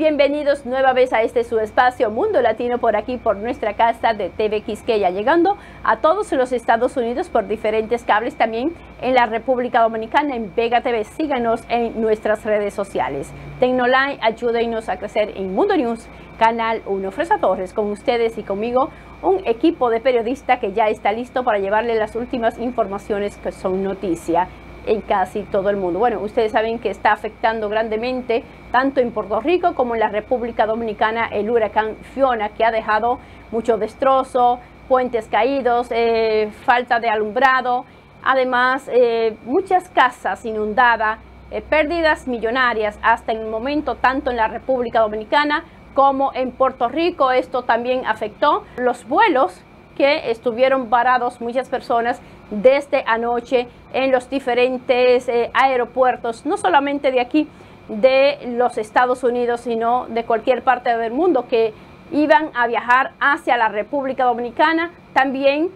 Bienvenidos nueva vez a este su espacio Mundo Latino por aquí, por nuestra casa de TV Quisqueya, llegando a todos los Estados Unidos por diferentes cables, también en la República Dominicana, en Vega TV. Síganos en nuestras redes sociales. Tecnoline, ayúdenos a crecer en Mundo News, Canal 1. Fresa Torres, con ustedes y conmigo, un equipo de periodistas que ya está listo para llevarle las últimas informaciones que son noticia en casi todo el mundo. Bueno, ustedes saben que está afectando grandemente tanto en Puerto Rico como en la República Dominicana el huracán Fiona que ha dejado mucho destrozo, puentes caídos, eh, falta de alumbrado, además eh, muchas casas inundadas, eh, pérdidas millonarias hasta el momento tanto en la República Dominicana como en Puerto Rico. Esto también afectó los vuelos que estuvieron varados muchas personas desde anoche en los diferentes eh, aeropuertos, no solamente de aquí, de los Estados Unidos, sino de cualquier parte del mundo que iban a viajar hacia la República Dominicana, también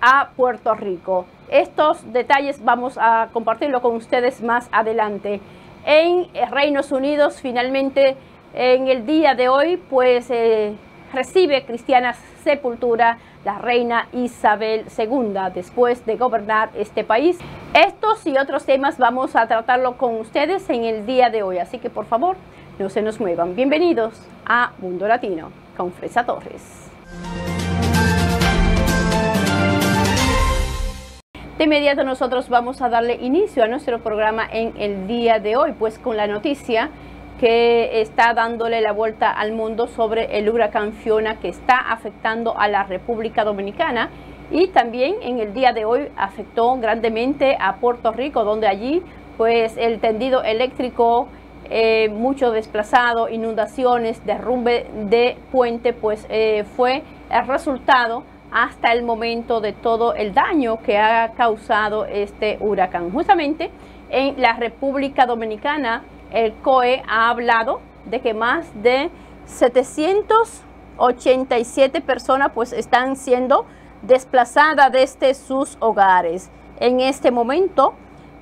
a Puerto Rico. Estos detalles vamos a compartirlo con ustedes más adelante. En Reinos Unidos, finalmente, en el día de hoy, pues eh, recibe cristiana sepultura la reina Isabel II después de gobernar este país. Estos y otros temas vamos a tratarlo con ustedes en el día de hoy, así que por favor no se nos muevan. Bienvenidos a Mundo Latino con Fresa Torres. De inmediato nosotros vamos a darle inicio a nuestro programa en el día de hoy, pues con la noticia que está dándole la vuelta al mundo sobre el huracán Fiona que está afectando a la República Dominicana y también en el día de hoy afectó grandemente a Puerto Rico, donde allí pues el tendido eléctrico, eh, mucho desplazado, inundaciones, derrumbe de puente, pues eh, fue el resultado hasta el momento de todo el daño que ha causado este huracán. Justamente en la República Dominicana el COE ha hablado de que más de 787 personas pues están siendo desplazadas desde sus hogares. En este momento,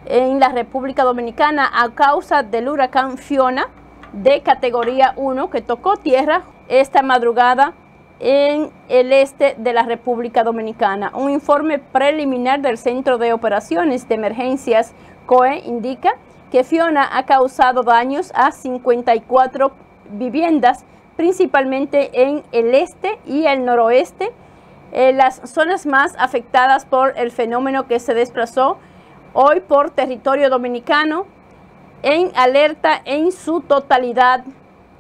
en la República Dominicana, a causa del huracán Fiona de categoría 1 que tocó tierra esta madrugada en el este de la República Dominicana. Un informe preliminar del Centro de Operaciones de Emergencias COE indica que Fiona ha causado daños a 54 viviendas, principalmente en el este y el noroeste, eh, las zonas más afectadas por el fenómeno que se desplazó hoy por territorio dominicano en alerta en su totalidad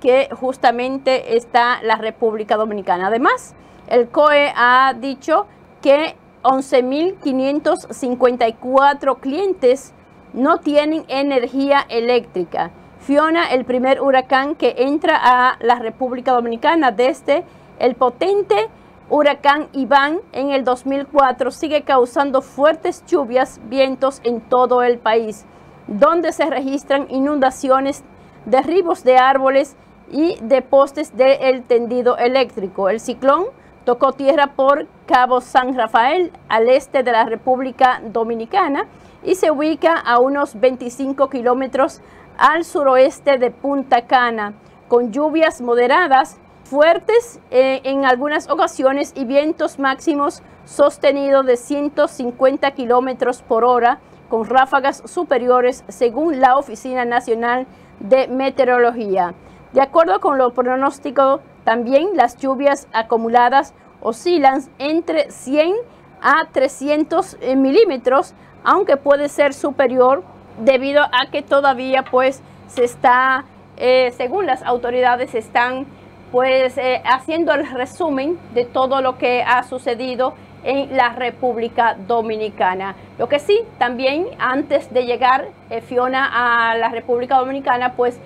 que justamente está la República Dominicana. Además, el COE ha dicho que 11.554 clientes no tienen energía eléctrica. Fiona, el primer huracán que entra a la República Dominicana desde el potente huracán Iván en el 2004, sigue causando fuertes lluvias, vientos en todo el país, donde se registran inundaciones, derribos de árboles y de postes del tendido eléctrico. El ciclón tocó tierra por Cabo San Rafael, al este de la República Dominicana, y se ubica a unos 25 kilómetros al suroeste de Punta Cana, con lluvias moderadas, fuertes eh, en algunas ocasiones y vientos máximos sostenidos de 150 kilómetros por hora, con ráfagas superiores según la Oficina Nacional de Meteorología. De acuerdo con lo pronóstico, también las lluvias acumuladas oscilan entre 100 a 300 eh, milímetros, aunque puede ser superior debido a que todavía pues se está, eh, según las autoridades, están pues eh, haciendo el resumen de todo lo que ha sucedido en la República Dominicana. Lo que sí, también antes de llegar eh, Fiona a la República Dominicana, pues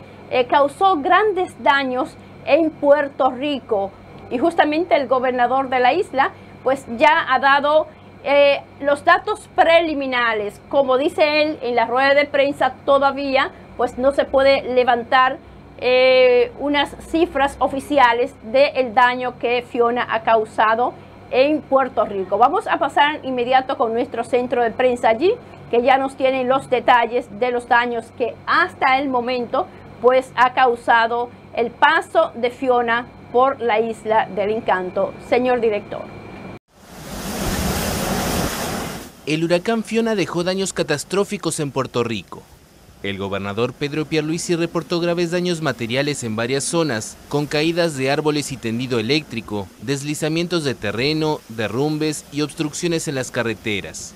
causó grandes daños en Puerto Rico y justamente el gobernador de la isla pues ya ha dado eh, los datos preliminares, como dice él en la rueda de prensa, todavía pues no se puede levantar eh, unas cifras oficiales del daño que Fiona ha causado en Puerto Rico. Vamos a pasar inmediato con nuestro centro de prensa allí, que ya nos tienen los detalles de los daños que hasta el momento pues ha causado el paso de Fiona por la isla del encanto. Señor director. El huracán Fiona dejó daños catastróficos en Puerto Rico. El gobernador Pedro Pierluisi reportó graves daños materiales en varias zonas, con caídas de árboles y tendido eléctrico, deslizamientos de terreno, derrumbes y obstrucciones en las carreteras.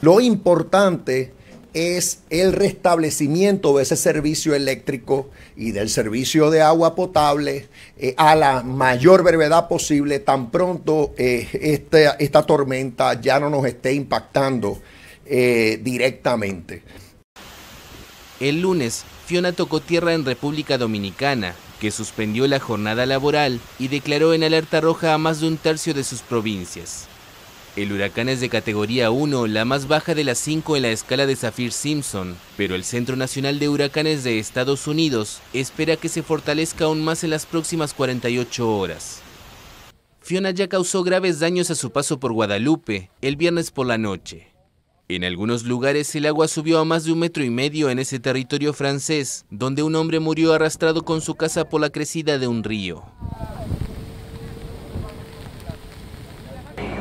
Lo importante es el restablecimiento de ese servicio eléctrico y del servicio de agua potable eh, a la mayor brevedad posible, tan pronto eh, esta, tormenta ya no nos esté impactando eh, directamente. El lunes, Fiona tocó tierra en República Dominicana, que suspendió la jornada laboral y declaró en alerta roja a más de un tercio de sus provincias. El huracán es de categoría 1, la más baja de las 5 en la escala de Saffir-Simpson, pero el Centro Nacional de Huracanes de Estados Unidos espera que se fortalezca aún más en las próximas 48 horas. Fiona ya causó graves daños a su paso por Guadalupe el viernes por la noche. En algunos lugares el agua subió a más de un metro y medio en ese territorio francés, donde un hombre murió arrastrado con su casa por la crecida de un río.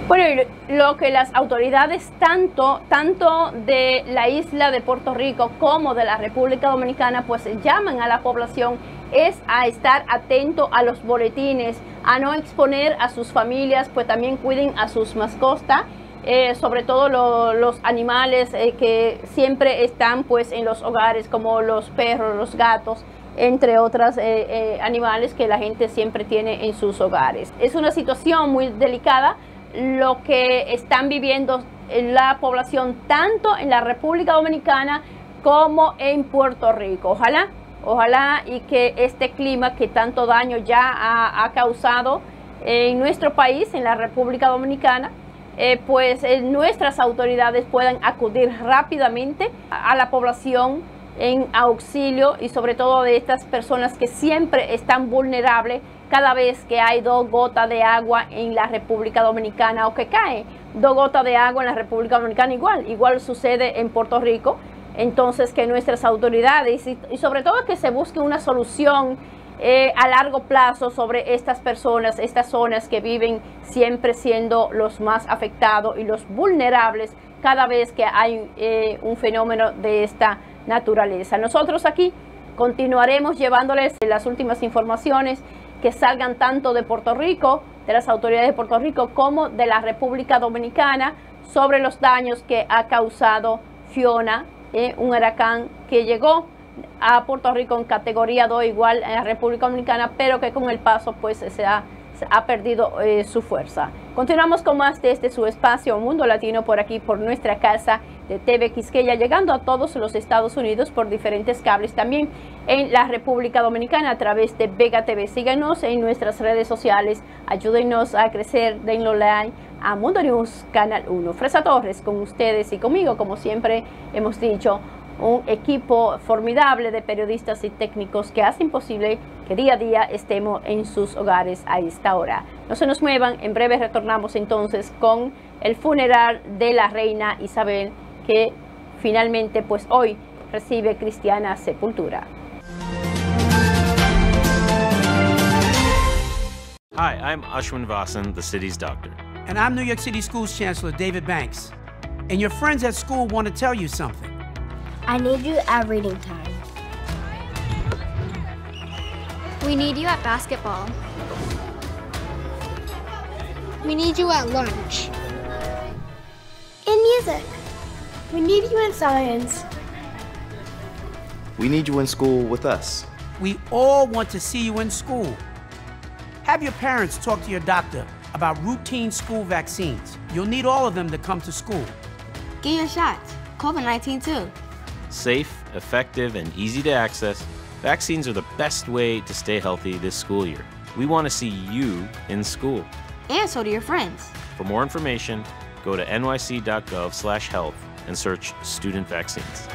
Bueno, lo que las autoridades tanto, tanto de la isla de Puerto Rico como de la República Dominicana pues llaman a la población es a estar atento a los boletines, a no exponer a sus familias, pues también cuiden a sus mascotas, eh, sobre todo los animales eh, que siempre están pues en los hogares como los perros, los gatos entre otros eh, animales que la gente siempre tiene en sus hogares. Es una situación muy delicada lo que están viviendo la población tanto en la República Dominicana como en Puerto Rico. Ojalá, ojalá y que este clima que tanto daño ya ha, causado en nuestro país, en la República Dominicana, eh, pues eh, nuestras autoridades puedan acudir rápidamente a la población en auxilio y sobre todo de estas personas que siempre están vulnerables cada vez que hay dos gotas de agua en la República Dominicana o que cae dos gotas de agua en la República Dominicana igual, igual sucede en Puerto Rico. Entonces que nuestras autoridades y, sobre todo que se busque una solución eh, a largo plazo sobre estas personas, estas zonas que viven siempre siendo los más afectados y los vulnerables cada vez que hay eh, un fenómeno de esta naturaleza. Nosotros aquí continuaremos llevándoles las últimas informaciones que salgan tanto de Puerto Rico, de las autoridades de Puerto Rico, como de la República Dominicana sobre los daños que ha causado Fiona, eh, un huracán que llegó a Puerto Rico en categoría 2 igual en la República Dominicana, pero que con el paso pues se ha ha perdido eh, su fuerza. Continuamos con más de este su espacio Mundo Latino por aquí, por nuestra casa de TV Quisqueya, llegando a todos los Estados Unidos por diferentes cables, también en la República Dominicana a través de Vega TV. Síganos en nuestras redes sociales, ayúdenos a crecer, denlo like a Mundo News Canal 1. Fresa Torres con ustedes y conmigo, como siempre hemos dicho, un equipo formidable de periodistas y técnicos que hacen posible que día a día estemos en sus hogares a esta hora. No se nos muevan, en breve retornamos entonces con el funeral de la reina Isabel que finalmente pues hoy recibe cristiana sepultura. Hi, I'm Ashwin Vasan, the city's doctor. And I'm New York City Schools Chancellor David Banks. And your friends at school want to tell you something. I need you at reading time. We need you at basketball. We need you at lunch. In music. We need you in science. We need you in school with us. We all want to see you in school. Have your parents talk to your doctor about routine school vaccines. You'll need all of them to come to school. Get your shots. COVID 19 too. Safe, effective, and easy to access, vaccines are the best way to stay healthy this school year. We want to see you in school. And so do your friends. For more information, go to nyc.gov/health and search student vaccines.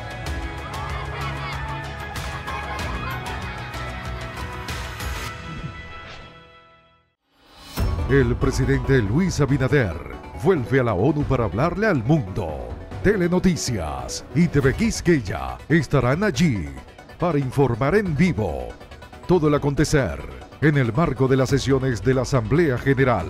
El presidente Luis Abinader vuelve a la ONU para hablarle al mundo. Telenoticias y TV Quisqueya estarán allí para informar en vivo todo el acontecer en el marco de las sesiones de la Asamblea General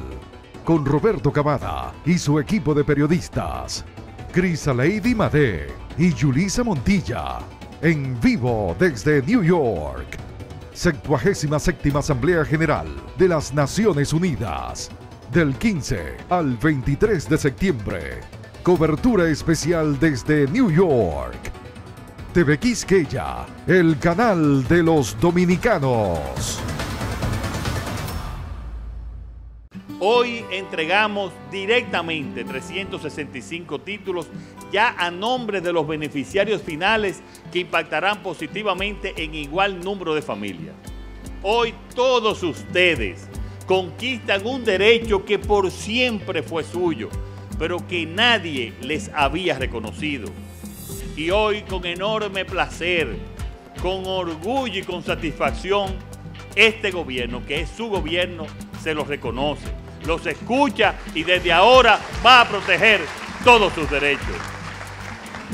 con Roberto Cavada y su equipo de periodistas, Crisa Lady Made y Julisa Montilla, en vivo desde New York. 77 Asamblea General de las Naciones Unidas, del 15 al 23 de septiembre. Cobertura especial desde New York. TV Quisqueya, el canal de los dominicanos. Hoy entregamos directamente 365 títulos ya a nombre de los beneficiarios finales que impactarán positivamente en igual número de familias. Hoy todos ustedes conquistan un derecho que por siempre fue suyo, pero que nadie les había reconocido. Y hoy con enorme placer, con orgullo y con satisfacción, este gobierno, que es su gobierno, se lo reconoce los escucha y desde ahora va a proteger todos sus derechos.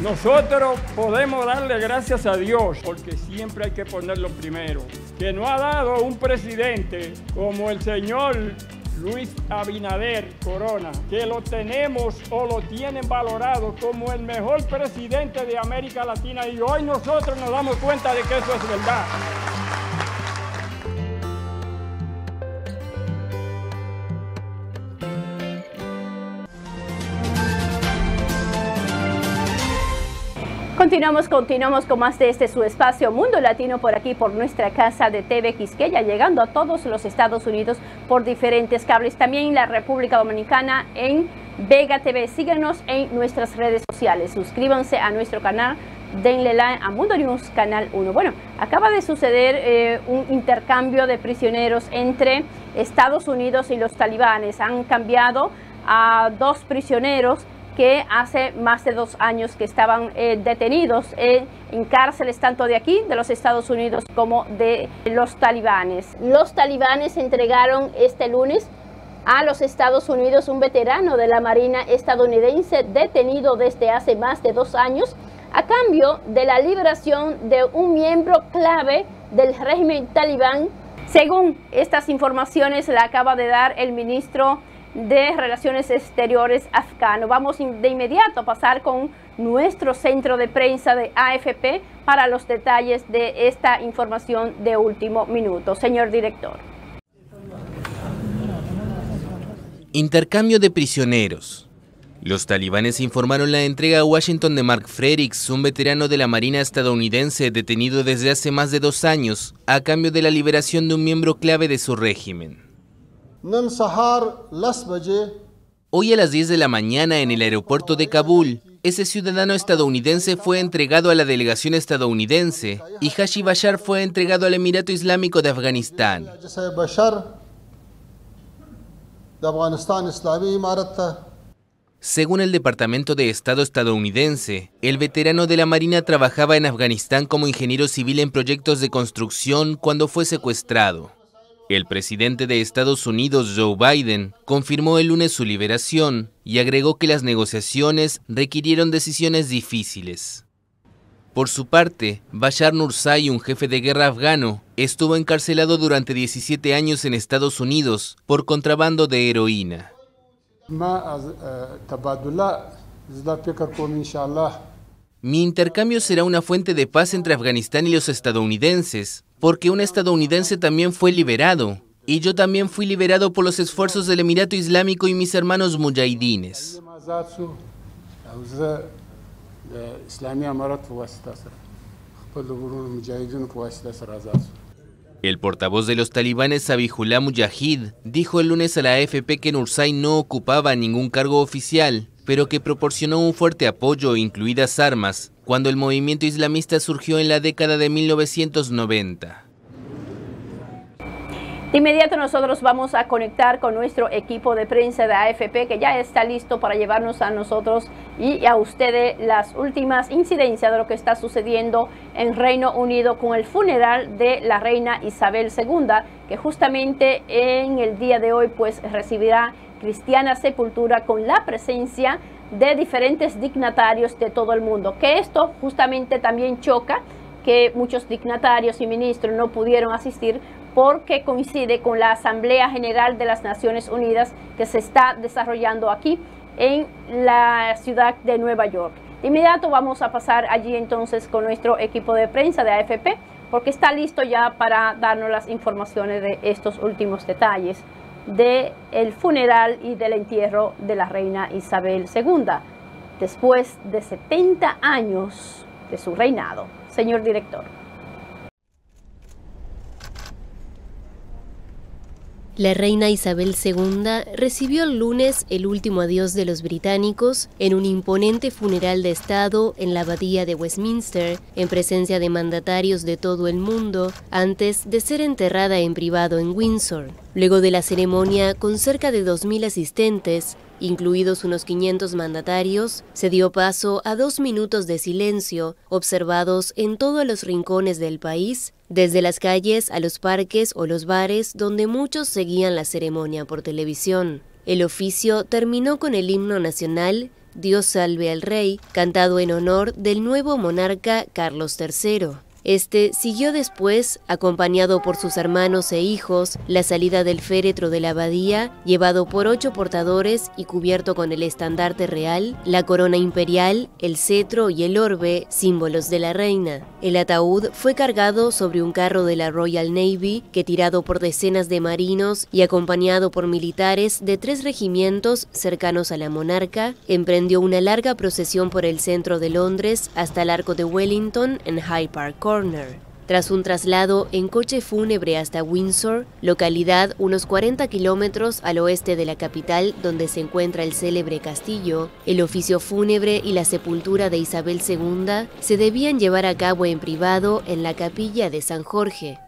Nosotros podemos darle gracias a Dios porque siempre hay que ponerlo primero, que no ha dado un presidente como el señor Luis Abinader Corona, que lo tenemos o lo tienen valorado como el mejor presidente de América Latina y hoy nosotros nos damos cuenta de que eso es verdad. Continuamos, continuamos con más de este su espacio Mundo Latino por aquí, por nuestra casa de TV Quisqueya, llegando a todos los Estados Unidos por diferentes cables, también en la República Dominicana en Vega TV. Síguenos en nuestras redes sociales, suscríbanse a nuestro canal, denle like a Mundo News Canal 1. Bueno, acaba de suceder eh, un intercambio de prisioneros entre Estados Unidos y los talibanes. Han cambiado a dos prisioneros que hace más de dos años que estaban eh, detenidos en, cárceles tanto de aquí, de los Estados Unidos, como de los talibanes. Los talibanes entregaron este lunes a los Estados Unidos un veterano de la Marina estadounidense detenido desde hace más de dos años a cambio de la liberación de un miembro clave del régimen talibán. Según estas informaciones, la acaba de dar el ministro de Relaciones Exteriores afgano. Vamos de inmediato a pasar con nuestro centro de prensa de AFP para los detalles de esta información de último minuto. Señor director. Intercambio de prisioneros. Los talibanes informaron la entrega a Washington de Mark Fredericks, un veterano de la Marina estadounidense detenido desde hace más de dos años, a cambio de la liberación de un miembro clave de su régimen. Hoy a las 10 de la mañana en el aeropuerto de Kabul, ese ciudadano estadounidense fue entregado a la delegación estadounidense y Hashi Bashar fue entregado al Emirato Islámico de Afganistán. Según el Departamento de Estado estadounidense, el veterano de la Marina trabajaba en Afganistán como ingeniero civil en proyectos de construcción cuando fue secuestrado. El presidente de Estados Unidos, Joe Biden, confirmó el lunes su liberación y agregó que las negociaciones requirieron decisiones difíciles. Por su parte, Bashar Nursai, un jefe de guerra afgano, estuvo encarcelado durante 17 años en Estados Unidos por contrabando de heroína. Mi intercambio será una fuente de paz entre Afganistán y los estadounidenses, porque un estadounidense también fue liberado, y yo también fui liberado por los esfuerzos del Emirato Islámico y mis hermanos mujahidines. El portavoz de los talibanes, Sabihullah Mujahid, dijo el lunes a la AFP que Nursai no ocupaba ningún cargo oficial, pero que proporcionó un fuerte apoyo, incluidas armas, cuando el movimiento islamista surgió en la década de 1990. De inmediato nosotros vamos a conectar con nuestro equipo de prensa de AFP que ya está listo para llevarnos a nosotros y a ustedes las últimas incidencias de lo que está sucediendo en Reino Unido con el funeral de la reina Isabel II, que justamente en el día de hoy pues recibirá cristiana sepultura con la presencia de diferentes dignatarios de todo el mundo. Que esto justamente también choca que muchos dignatarios y ministros no pudieron asistir porque coincide con la Asamblea General de las Naciones Unidas que se está desarrollando aquí en la ciudad de Nueva York. De inmediato vamos a pasar allí entonces con nuestro equipo de prensa de AFP porque está listo ya para darnos las informaciones de estos últimos detalles del el funeral y del entierro de la reina Isabel II, después de 70 años de su reinado. Señor director. La reina Isabel II recibió el lunes el último adiós de los británicos en un imponente funeral de Estado en la abadía de Westminster, en presencia de mandatarios de todo el mundo, antes de ser enterrada en privado en Windsor. Luego de la ceremonia, con cerca de 2.000 asistentes, incluidos unos 500 mandatarios, se dio paso a dos minutos de silencio observados en todos los rincones del país, desde las calles a los parques o los bares donde muchos seguían la ceremonia por televisión. El oficio terminó con el himno nacional Dios salve al rey, cantado en honor del nuevo monarca Carlos III. Este siguió después, acompañado por sus hermanos e hijos, la salida del féretro de la abadía, llevado por ocho portadores y cubierto con el estandarte real, la corona imperial, el cetro y el orbe, símbolos de la reina. El ataúd fue cargado sobre un carro de la Royal Navy que tirado por decenas de marinos y acompañado por militares de tres regimientos cercanos a la monarca, emprendió una larga procesión por el centro de Londres hasta el arco de Wellington en Hyde Park tras un traslado en coche fúnebre hasta Windsor, localidad unos 40 kilómetros al oeste de la capital donde se encuentra el célebre castillo, el oficio fúnebre y la sepultura de Isabel II se debían llevar a cabo en privado en la capilla de San Jorge.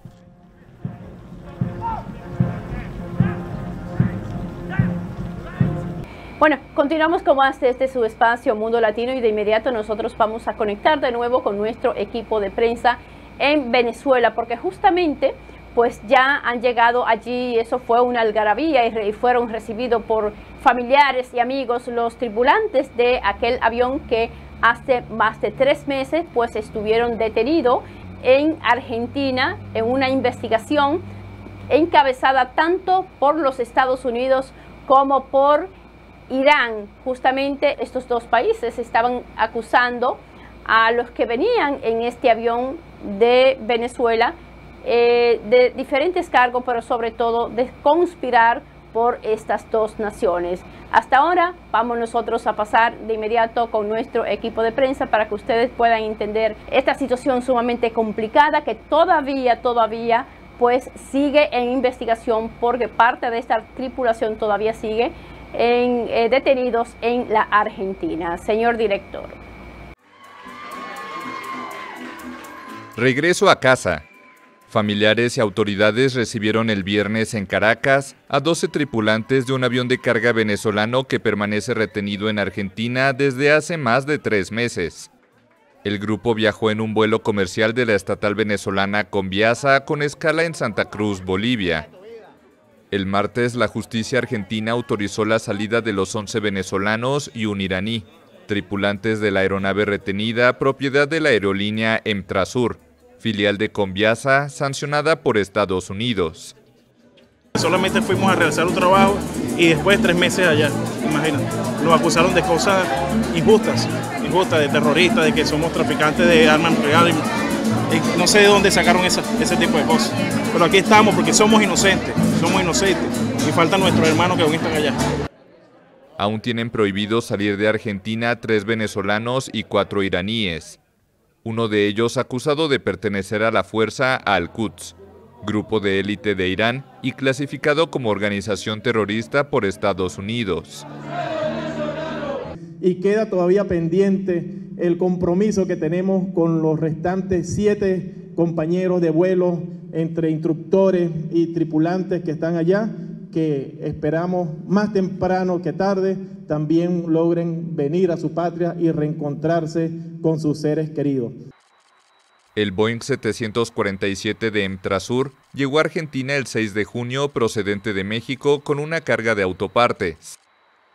Bueno, continuamos con más de este su espacio Mundo Latino y de inmediato nosotros vamos a conectar de nuevo con nuestro equipo de prensa en Venezuela porque justamente pues ya han llegado allí, eso fue una algarabía y, fueron recibidos por familiares y amigos los tripulantes de aquel avión que hace más de tres meses pues estuvieron detenidos en Argentina en una investigación encabezada tanto por los Estados Unidos como por Irán, justamente estos dos países estaban acusando a los que venían en este avión de Venezuela eh, de diferentes cargos, pero sobre todo de conspirar por estas dos naciones. Hasta ahora vamos nosotros a pasar de inmediato con nuestro equipo de prensa para que ustedes puedan entender esta situación sumamente complicada que todavía, todavía pues sigue en investigación porque parte de esta tripulación todavía sigue en, eh, detenidos en la Argentina. Señor director. Regreso a casa. Familiares y autoridades recibieron el viernes en Caracas a 12 tripulantes de un avión de carga venezolano que permanece retenido en Argentina desde hace más de tres meses. El grupo viajó en un vuelo comercial de la estatal venezolana Conviasa con escala en Santa Cruz, Bolivia. El martes, la justicia argentina autorizó la salida de los 11 venezolanos y un iraní, tripulantes de la aeronave retenida, propiedad de la aerolínea Emtrasur, filial de Conviasa, sancionada por Estados Unidos. Solamente fuimos a realizar un trabajo y después tres meses allá, imagínate. Nos acusaron de cosas injustas, injustas, de terroristas, de que somos traficantes de armas nucleares. No sé de dónde sacaron ese tipo de cosas. Pero aquí estamos porque somos inocentes, somos inocentes. Y faltan nuestros hermanos que aún están allá. Aún tienen prohibido salir de Argentina tres venezolanos y cuatro iraníes. Uno de ellos acusado de pertenecer a la fuerza Al-Quds, grupo de élite de Irán y clasificado como organización terrorista por Estados Unidos. Y queda todavía pendiente el compromiso que tenemos con los restantes siete compañeros de vuelo entre instructores y tripulantes que están allá, que esperamos más temprano que tarde también logren venir a su patria y reencontrarse con sus seres queridos. El Boeing 747 de Emtrasur llegó a Argentina el 6 de junio procedente de México con una carga de autopartes.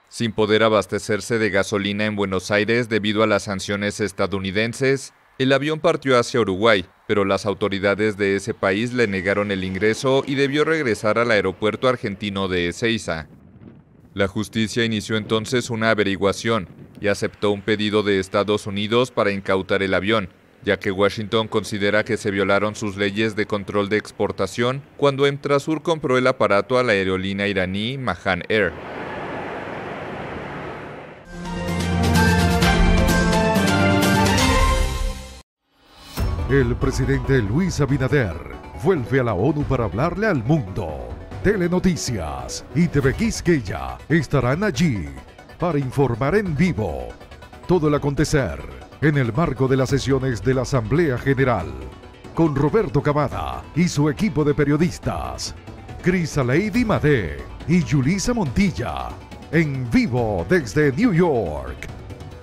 Sin poder abastecerse de gasolina en Buenos Aires debido a las sanciones estadounidenses, El avión partió hacia Uruguay, pero las autoridades de ese país le negaron el ingreso y debió regresar al aeropuerto argentino de Ezeiza. La justicia inició entonces una averiguación y aceptó un pedido de Estados Unidos para incautar el avión, ya que Washington considera que se violaron sus leyes de control de exportación cuando Emtrasur compró el aparato a la aerolínea iraní Mahan Air. El presidente Luis Abinader vuelve a la ONU para hablarle al mundo. Telenoticias y TV Quisqueya estarán allí para informar en vivo todo el acontecer en el marco de las sesiones de la Asamblea General con Roberto Cavada y su equipo de periodistas, Cris Lady Made y Julisa Montilla, en vivo desde New York.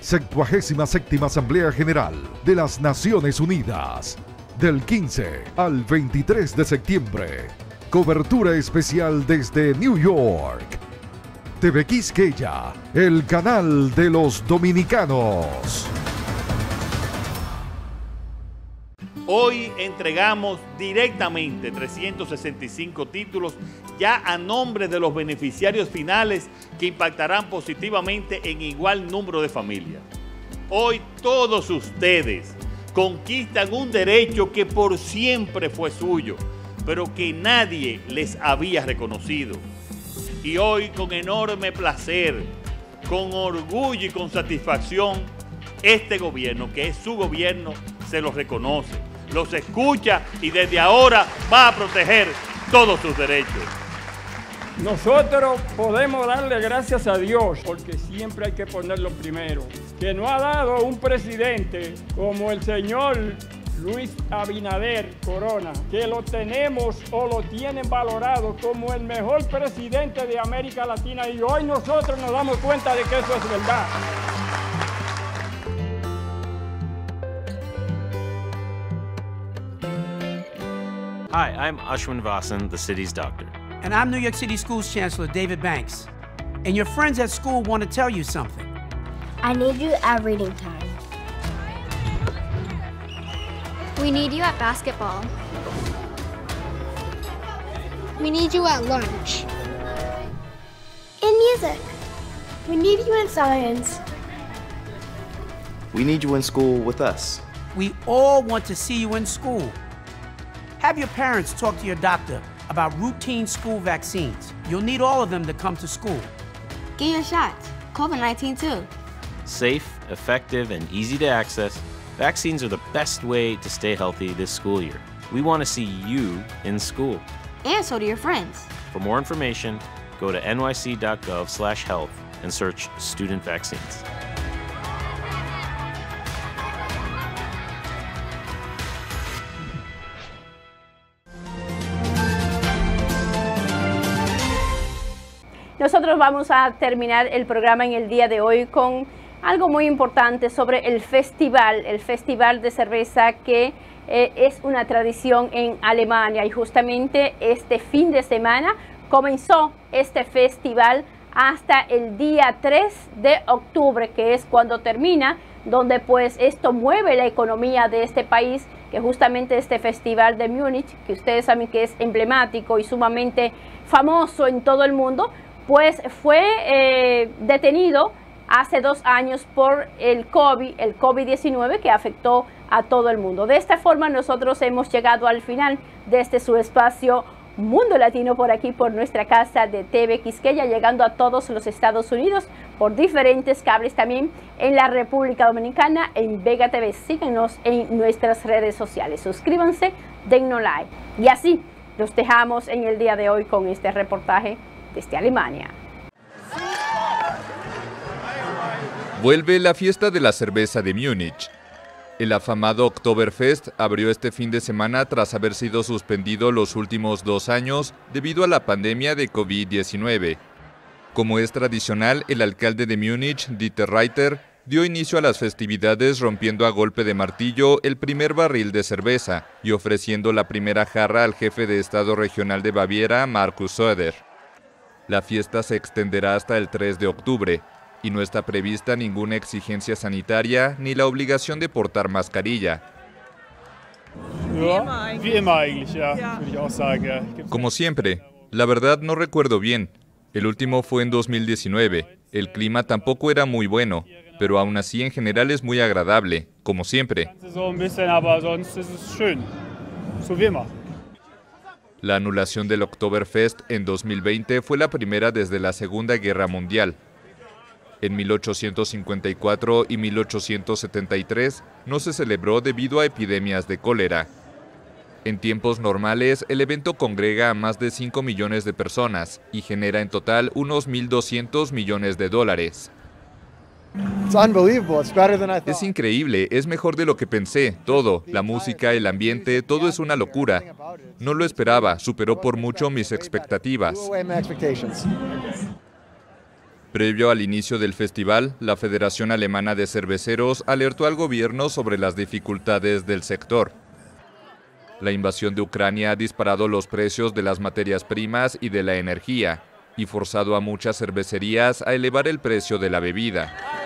77 Asamblea General de las Naciones Unidas, del 15 al 23 de septiembre. Cobertura especial desde New York. TV Quisqueya, el canal de los dominicanos. Hoy entregamos directamente 365 títulos ya a nombre de los beneficiarios finales que impactarán positivamente en igual número de familias. Hoy todos ustedes conquistan un derecho que por siempre fue suyo, pero que nadie les había reconocido. Y hoy con enorme placer, con orgullo y con satisfacción, este gobierno, que es su gobierno, se los reconoce, los escucha y desde ahora va a proteger todos sus derechos. Nosotros podemos darle gracias a Dios, porque siempre hay que ponerlo primero, que no ha dado un presidente como el señor Luis Abinader Corona, que lo tenemos o lo tienen valorado como el mejor presidente de América Latina y hoy nosotros nos damos cuenta de que eso es verdad. Hi, I'm Ashwin Vasan, the city's doctor. And I'm New York City Schools Chancellor David Banks. And your friends at school want to tell you something. I need you at reading time. We need you at basketball. We need you at lunch. In music. We need you in science. We need you in school with us. We all want to see you in school. Have your parents talk to your doctor about routine school vaccines. You'll need all of them to come to school. Get your shots. COVID 19 too. Safe, effective, and easy to access, vaccines are the best way to stay healthy this school year. We want to see you in school. And so do your friends. For more information, go to nyc.gov/health and search student vaccines. Nosotros vamos a terminar el programa en el día de hoy con algo muy importante sobre el festival, el festival de cerveza que eh, es una tradición en Alemania. Y justamente este fin de semana comenzó este festival hasta el día 3 de octubre, que es cuando termina, donde pues esto mueve la economía de este país, que justamente este festival de Múnich, que ustedes saben que es emblemático y sumamente famoso en todo el mundo, pues fue eh, detenido hace dos años por el COVID, el COVID-19 que afectó a todo el mundo. De esta forma nosotros hemos llegado al final de este su espacio Mundo Latino por aquí, por nuestra casa de TV Quisqueya, llegando a todos los Estados Unidos por diferentes cables también en la República Dominicana, en Vega TV. Síguenos en nuestras redes sociales. Suscríbanse, dennos like. Y así los dejamos en el día de hoy con este reportaje desde Alemania. Vuelve la fiesta de la cerveza de Múnich. El afamado Oktoberfest abrió este fin de semana tras haber sido suspendido los últimos dos años debido a la pandemia de COVID-19. Como es tradicional, el alcalde de Múnich, Dieter Reiter, dio inicio a las festividades rompiendo a golpe de martillo el primer barril de cerveza y ofreciendo la primera jarra al jefe de Estado regional de Baviera, Markus Söder. La fiesta se extenderá hasta el 3 de octubre. y no está prevista ninguna exigencia sanitaria ni la obligación de portar mascarilla. Como siempre, la verdad no recuerdo bien. El último fue en 2019. El clima tampoco era muy bueno, pero aún así en general es muy agradable, como siempre. La anulación del Oktoberfest en 2020 fue la primera desde la Segunda Guerra Mundial. En 1854 y 1873 no se celebró debido a epidemias de cólera. En tiempos normales, el evento congrega a más de 5 millones de personas y genera en total unos 1.200 millones de dólares. Es increíble, es mejor de lo que pensé. Todo, la música, el ambiente, todo es una locura. No lo esperaba, superó por mucho mis expectativas. Previo al inicio del festival, la Federación Alemana de Cerveceros alertó al gobierno sobre las dificultades del sector. La invasión de Ucrania ha disparado los precios de las materias primas y de la energía y forzado a muchas cervecerías a elevar el precio de la bebida.